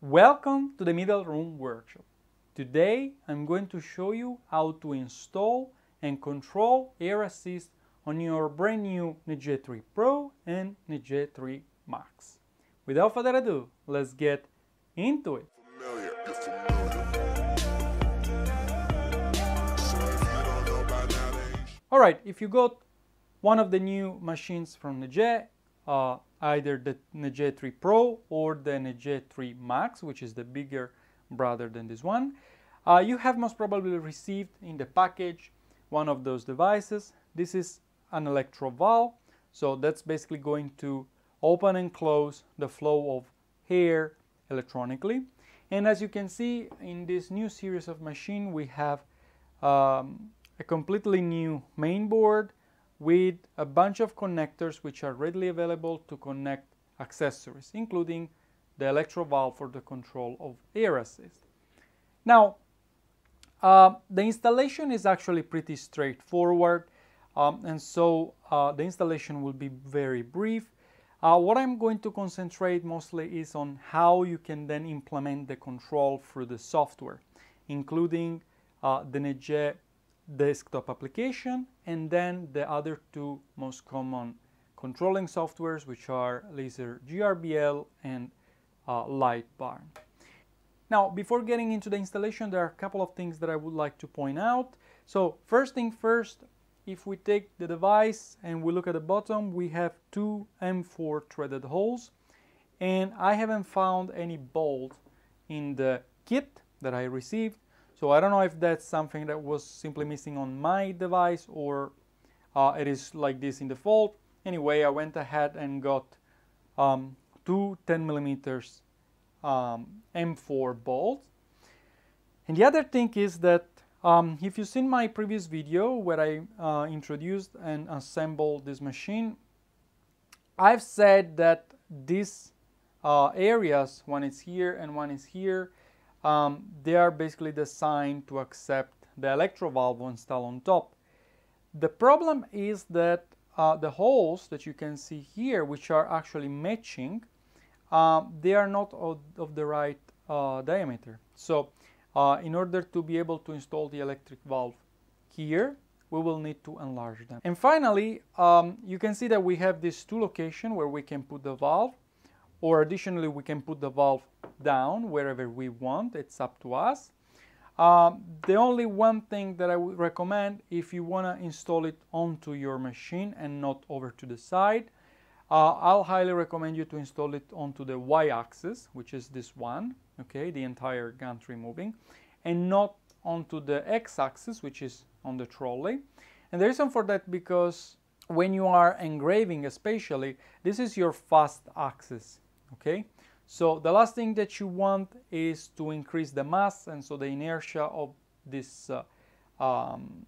Welcome to the Middle Room Workshop. Today I'm going to show you how to install and control Air Assist on your brand new NEJE 3 Pro and NEJE 3 Max. Without further ado, let's get into it. Alright, if you got one of the new machines from NEJE, uh, either the NEJE 3 Pro or the NEJE 3 Max, which is the bigger brother than this one, uh, you have most probably received in the package one of those devices. This is an electro valve, so that's basically going to open and close the flow of air electronically. And as you can see in this new series of machine, we have um, a completely new main board with a bunch of connectors which are readily available to connect accessories, including the electro valve for the control of air assist. Now, uh, the installation is actually pretty straightforward, um, and so uh, the installation will be very brief. Uh, what I'm going to concentrate mostly is on how you can then implement the control through the software, including uh, the NEJE desktop application and then the other two most common controlling softwares which are Laser GRBL and uh, LightBurn. Now before getting into the installation there are a couple of things that I would like to point out. So first thing first if we take the device and we look at the bottom we have two M4 threaded holes and I haven't found any bolt in the kit that I received so I don't know if that's something that was simply missing on my device or uh, it is like this in default. Anyway, I went ahead and got um, two 10 millimeters um, M4 bolts. And the other thing is that um, if you've seen my previous video where I uh, introduced and assembled this machine, I've said that these uh, areas, one is here and one is here, um, they are basically designed to accept the electro valve installed on top. The problem is that uh, the holes that you can see here, which are actually matching, uh, they are not of, of the right uh, diameter. So uh, in order to be able to install the electric valve here, we will need to enlarge them. And finally, um, you can see that we have these two locations where we can put the valve or additionally we can put the valve down wherever we want it's up to us. Um, the only one thing that I would recommend if you want to install it onto your machine and not over to the side uh, I'll highly recommend you to install it onto the y-axis which is this one okay the entire gantry moving and not onto the x-axis which is on the trolley. And the reason for that because when you are engraving especially this is your fast axis okay so the last thing that you want is to increase the mass and so the inertia of this uh, um,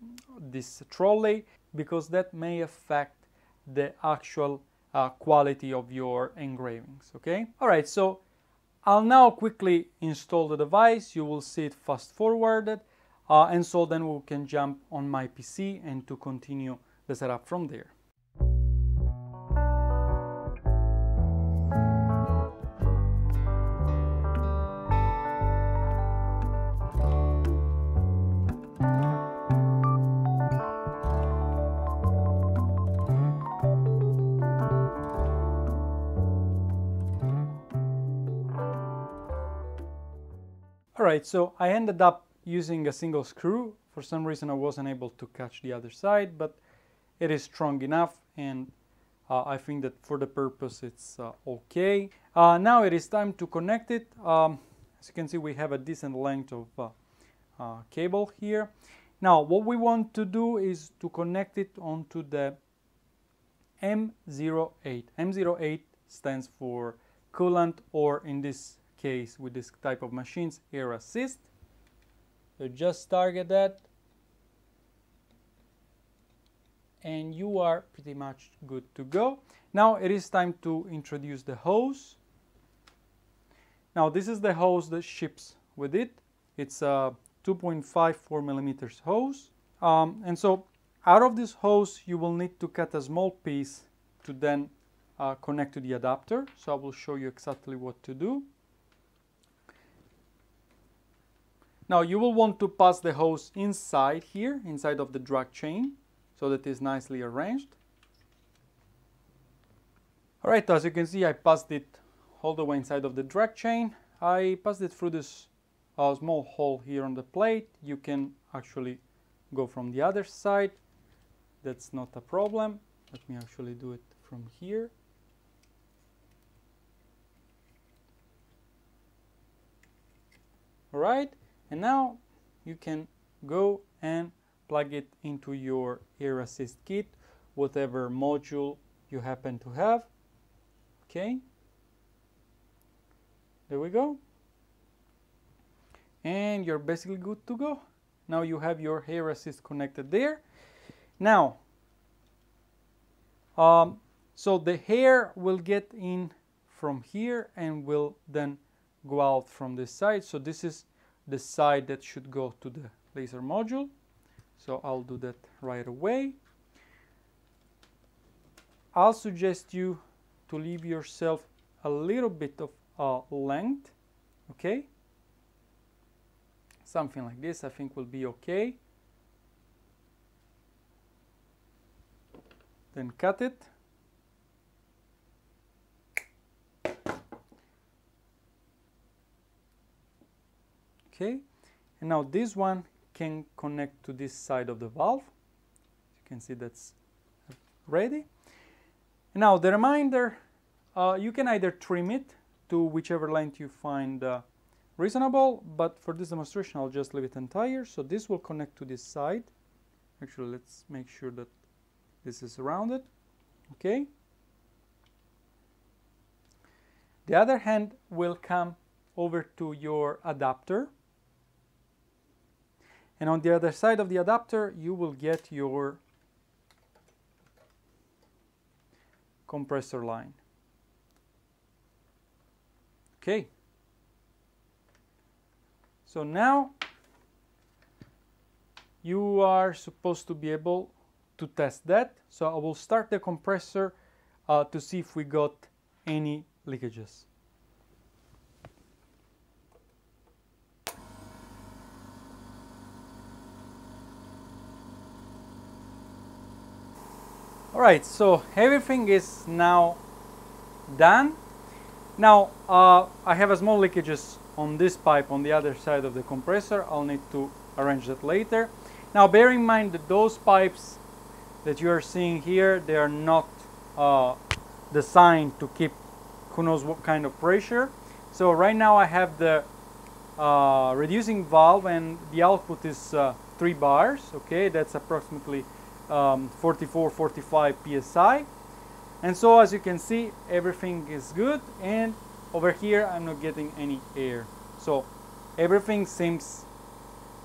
this trolley because that may affect the actual uh, quality of your engravings okay? All right so I'll now quickly install the device. You will see it fast forwarded uh, and so then we can jump on my PC and to continue the setup from there Alright, so I ended up using a single screw. For some reason I wasn't able to catch the other side, but it is strong enough and uh, I think that for the purpose it's uh, okay. Uh, now it is time to connect it. Um, as you can see we have a decent length of uh, uh, cable here. Now what we want to do is to connect it onto the M08. M08 stands for coolant or in this case with this type of machines air assist. So just target that and you are pretty much good to go. Now it is time to introduce the hose. Now this is the hose that ships with it. It's a 2.54 millimeters hose. Um, and so out of this hose you will need to cut a small piece to then uh, connect to the adapter. So I will show you exactly what to do Now you will want to pass the hose inside here, inside of the drag chain, so that it's nicely arranged. Alright, as you can see I passed it all the way inside of the drag chain. I passed it through this uh, small hole here on the plate. You can actually go from the other side. That's not a problem. Let me actually do it from here. Alright, and now you can go and plug it into your air assist kit, whatever module you happen to have. Okay, there we go. And you're basically good to go. Now you have your air assist connected there. Now, um, so the hair will get in from here and will then go out from this side. So this is the side that should go to the laser module. So I'll do that right away. I'll suggest you to leave yourself a little bit of uh, length, okay? Something like this I think will be okay. Then cut it. Okay? And now this one can connect to this side of the valve. You can see that's ready. Now the remainder uh, you can either trim it to whichever length you find uh, reasonable but for this demonstration I'll just leave it entire. So this will connect to this side. Actually let's make sure that this is rounded okay? The other hand will come over to your adapter and on the other side of the adapter, you will get your compressor line. Okay. So now you are supposed to be able to test that. So I will start the compressor uh, to see if we got any leakages. Alright, so everything is now done. Now uh, I have a small leakages on this pipe on the other side of the compressor. I'll need to arrange that later. Now bear in mind that those pipes that you are seeing here, they are not uh, designed to keep who knows what kind of pressure. So right now I have the uh, reducing valve and the output is uh, 3 bars. Okay, that's approximately um, 44, 45 psi. And so as you can see, everything is good. And over here, I'm not getting any air. So everything seems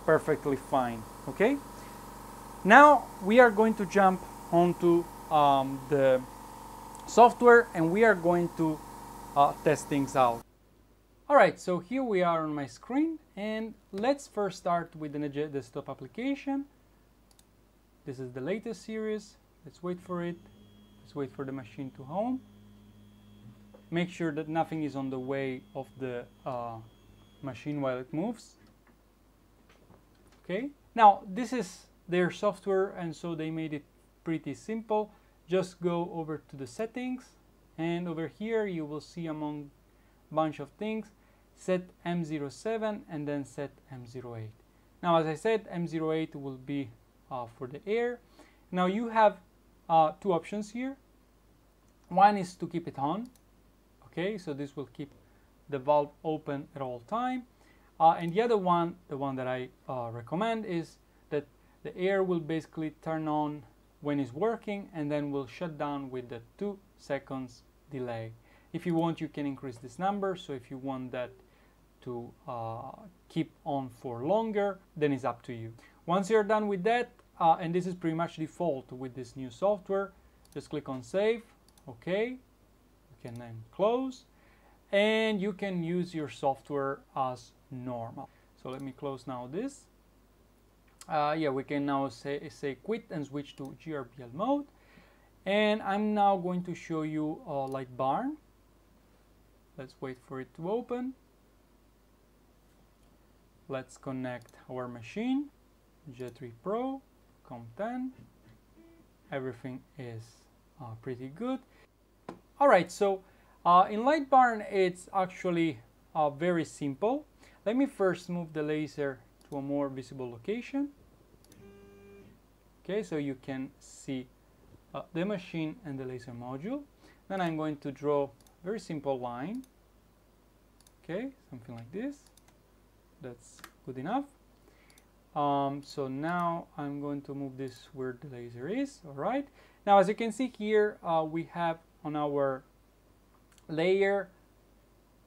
perfectly fine, okay? Now we are going to jump onto um, the software and we are going to uh, test things out. Alright, so here we are on my screen and let's first start with the desktop application. This is the latest series. Let's wait for it. Let's wait for the machine to home. Make sure that nothing is on the way of the uh, machine while it moves. Okay. Now this is their software and so they made it pretty simple. Just go over to the settings and over here you will see among bunch of things set M07 and then set M08. Now as I said M08 will be uh, for the air. Now you have uh, two options here. One is to keep it on. Okay, so this will keep the valve open at all time. Uh, and the other one, the one that I uh, recommend is that the air will basically turn on when it's working and then will shut down with the two seconds delay. If you want, you can increase this number. So if you want that to uh, keep on for longer, then it's up to you. Once you're done with that, uh, and this is pretty much default with this new software, just click on save, okay, you can then close, and you can use your software as normal. So let me close now this. Uh, yeah, we can now say, say quit and switch to GRBL mode. And I'm now going to show you uh, LightBurn. Let's wait for it to open. let's connect our machine, J3 Pro, COM10. Everything is uh, pretty good. All right, so uh, in LightBurn, it's actually uh, very simple. Let me first move the laser to a more visible location. Okay, so you can see uh, the machine and the laser module. Then I'm going to draw a very simple line. Okay, something like this. That's good enough. Um, so now I'm going to move this where the laser is, all right? Now, as you can see here, uh, we have on our layer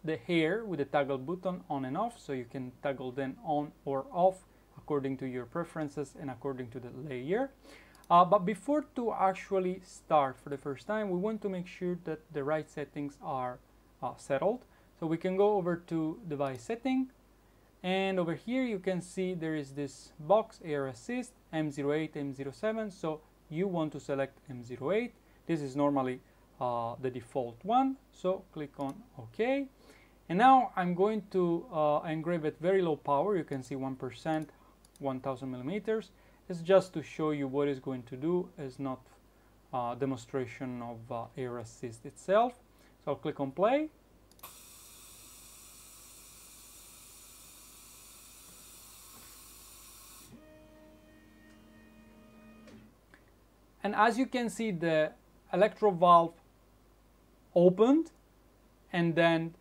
the hair with the toggle button on and off, so you can toggle them on or off according to your preferences and according to the layer. Uh, but before to actually start for the first time, we want to make sure that the right settings are uh, settled. So we can go over to device setting, and over here you can see there is this box air assist M08, M07. So you want to select M08. This is normally uh, the default one. So click on OK. And now I'm going to uh, engrave at very low power. You can see 1%, 1000 millimeters. It's just to show you what it's going to do. It's not a demonstration of uh, air assist itself. So I'll click on play. And as you can see, the electro valve opened and then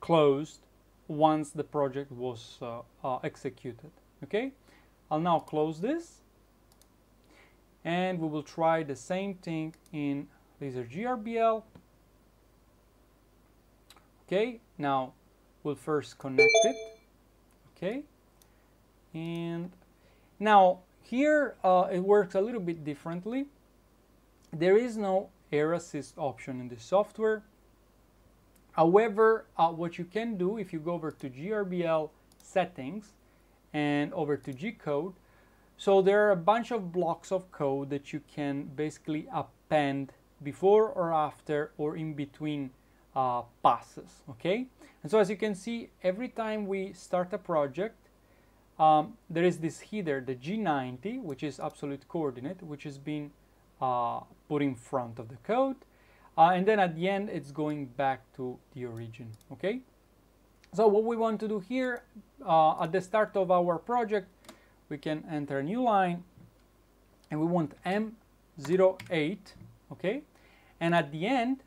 closed once the project was uh, uh, executed. Okay, I'll now close this and we will try the same thing in laser GRBL. Okay, now we'll first connect it. Okay, and now here uh, it works a little bit differently. There is no air assist option in the software. However, uh, what you can do if you go over to GRBL settings and over to G code, so there are a bunch of blocks of code that you can basically append before or after or in between uh, passes, okay? And so as you can see, every time we start a project, um, there is this header, the G90, which is absolute coordinate, which is being uh, put in front of the code. Uh, and then at the end, it's going back to the origin, okay? So what we want to do here, uh, at the start of our project, we can enter a new line, and we want M08, okay? And at the end,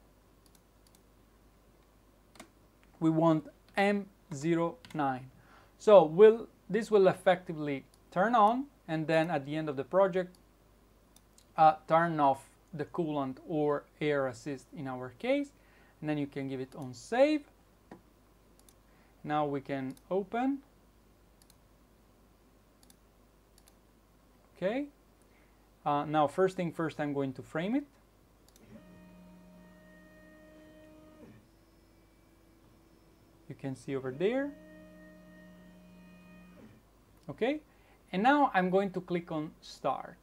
we want M09. So we'll this will effectively turn on and then at the end of the project uh, turn off the coolant or air assist in our case. And then you can give it on save. Now we can open. Okay. Uh, now first thing first I'm going to frame it. You can see over there okay? And now I'm going to click on start.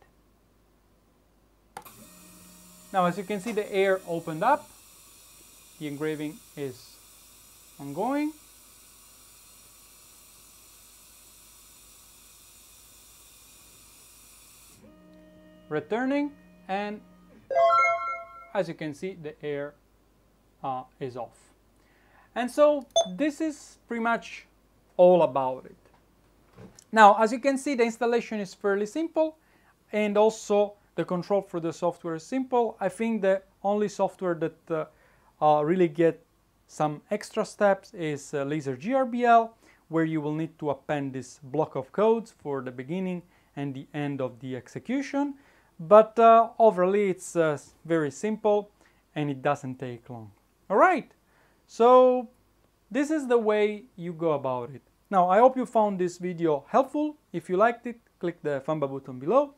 Now as you can see the air opened up. The engraving is ongoing. Returning and as you can see the air uh, is off. And so this is pretty much all about it now, as you can see, the installation is fairly simple and also the control for the software is simple. I think the only software that uh, uh, really get some extra steps is uh, Laser GRBL, where you will need to append this block of codes for the beginning and the end of the execution. But uh, overall, it's uh, very simple and it doesn't take long. All right, so this is the way you go about it. Now, I hope you found this video helpful. If you liked it, click the thumbs up button below.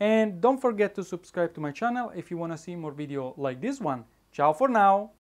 And don't forget to subscribe to my channel if you want to see more video like this one. Ciao for now!